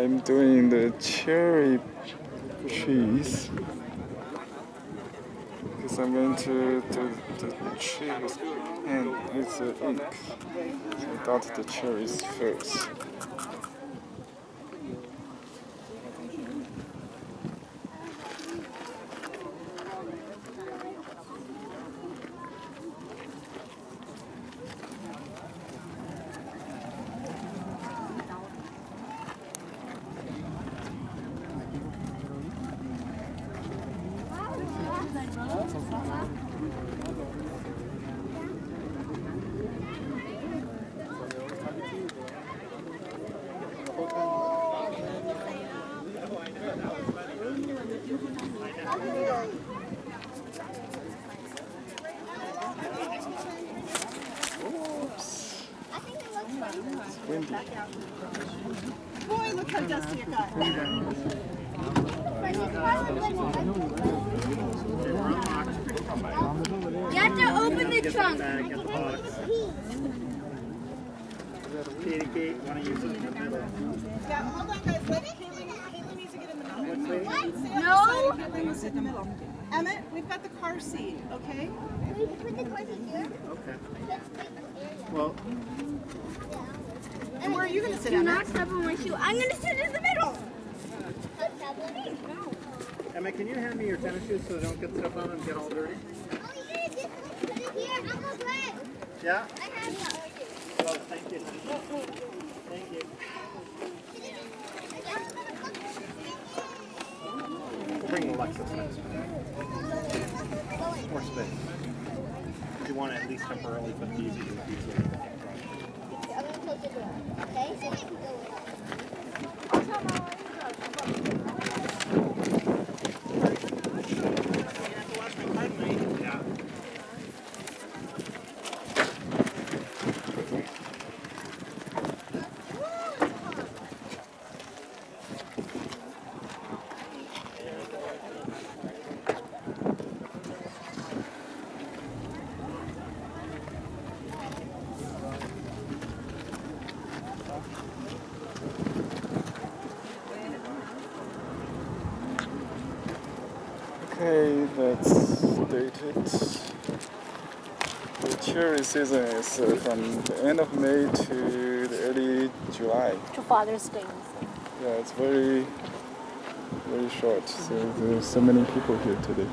I'm doing the cherry trees because I'm going to do the trees and with the ink. So I dot the cherries first. Boy, look how dusty it got. You have to open the trunk. Bag in the box. Katie, Kate, why don't you sit in the middle? Yeah, hold on, guys. Let Caitlin, Caitlin needs to get in the middle. Stay No. side, and Caitlin sit in the middle. Emmett, we've got the car seat, okay? Okay. Well, And where are you going to sit, Do Emmett? not step on my shoe. I'm gonna sit in the middle. Emma, can you hand me your tennis shoes so they don't get stuff on them and get all dirty? Yeah? Oh, thank you. Thank you. We'll bring Alexis next. More space. You want to at least temporarily put these in the future. Yeah. Okay, that's dated. The cherry season is uh, from the end of May to the early July. to Father's Day. Yeah, it's very, very short. So there's so many people here today.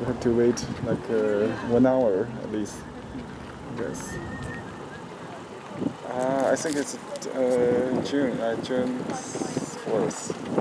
We have to wait like uh, one hour at least. Yes. Uh, I think it's uh, June, uh, June 4th.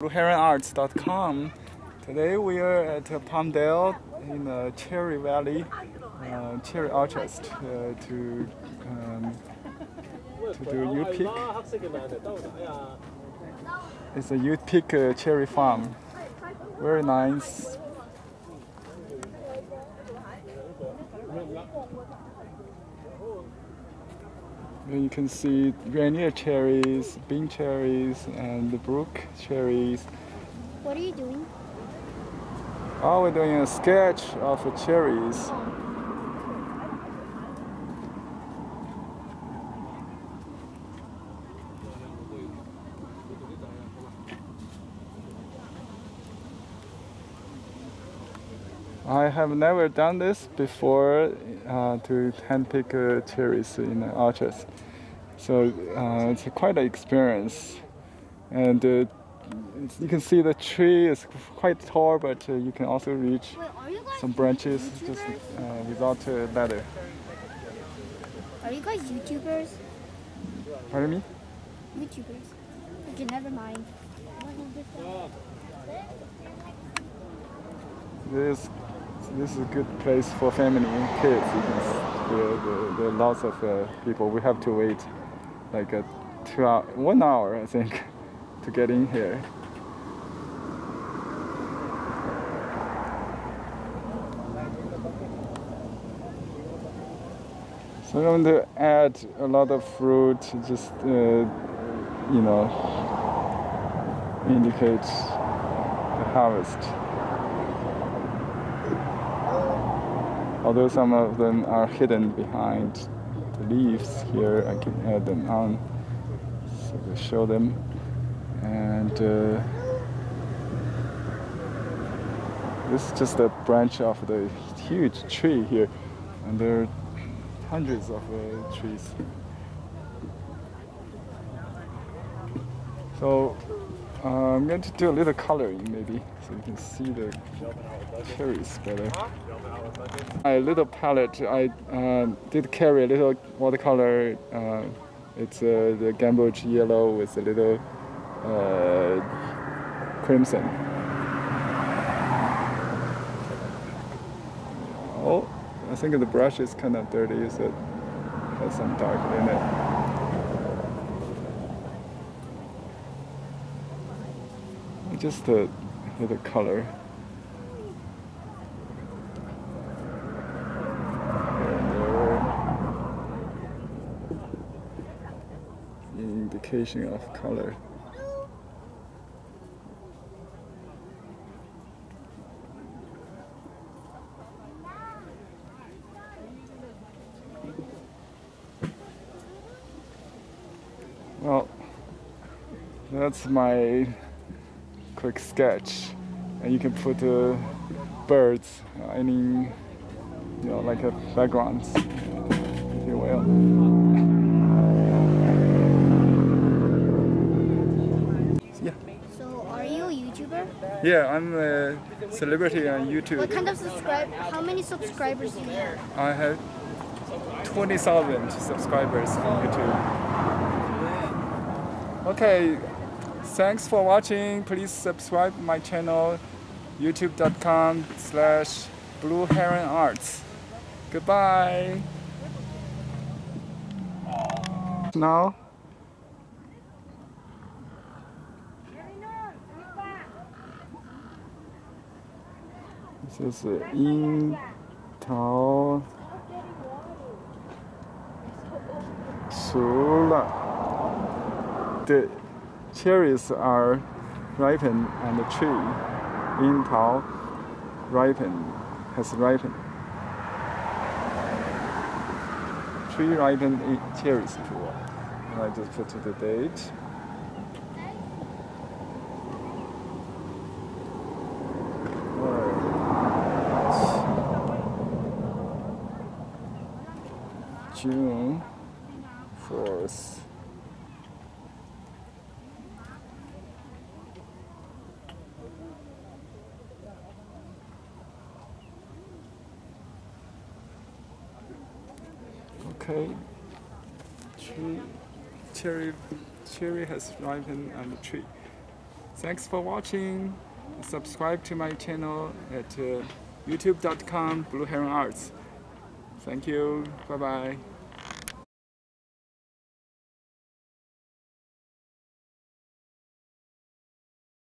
BlueHeronArts.com. Today we are at Palmdale in uh, Cherry Valley, uh, Cherry Orchard uh, to um, to do U-pick. It's a U-pick uh, cherry farm. Very nice. You can see Rainier cherries, Bing cherries, and the Brooks cherries. What are you doing? Oh, we're doing a sketch of the cherries. I have never done this before uh, to handpick uh, cherries in the orchards. So uh, it's quite an experience. And uh, you can see the tree is quite tall, but uh, you can also reach Wait, are you guys some branches just uh, without a ladder. Are you guys YouTubers? Pardon me? YouTubers. Okay, never mind. This this is a good place for family and kids. There, there, there are lots of uh, people. We have to wait like a two hour, one hour I think, to get in here. So I'm going to add a lot of fruit, just uh, you know, indicate the harvest. Although some of them are hidden behind the leaves here, I can add them on so to show them. And uh, this is just a branch of the huge tree here, and there are hundreds of uh, trees. So uh, I'm going to do a little coloring maybe, so you can see the cherries better. My little palette, I uh, did carry a little watercolor. Uh, it's uh, the gamboge yellow with a little uh, crimson. Oh, I think the brush is kind of dirty, so it has some dark in it. Just a little color. Indication of color. Well, that's my quick sketch, and you can put uh, birds, uh, any, you know, like a background, if you will. Yeah. So, are you a YouTuber? Yeah, I'm a celebrity on YouTube. What kind of subscribe? How many subscribers do you have? I have 20,000 subscribers on YouTube. Okay, thanks for watching. Please subscribe my channel, youtube.com slash blue heron arts. Goodbye. Now, this is uh, 樱桃熟了。The cherries are ripened on the tree. 樱桃 ripened has ripened. Tree ripened i- cherries for. And I just put the date. 4th. Okay. Tree, cherry, cherry has ripened on the tree. Thanks for watching. Subscribe to my channel at uh, youtube.com Blue Heron Arts. Thank you. Bye bye.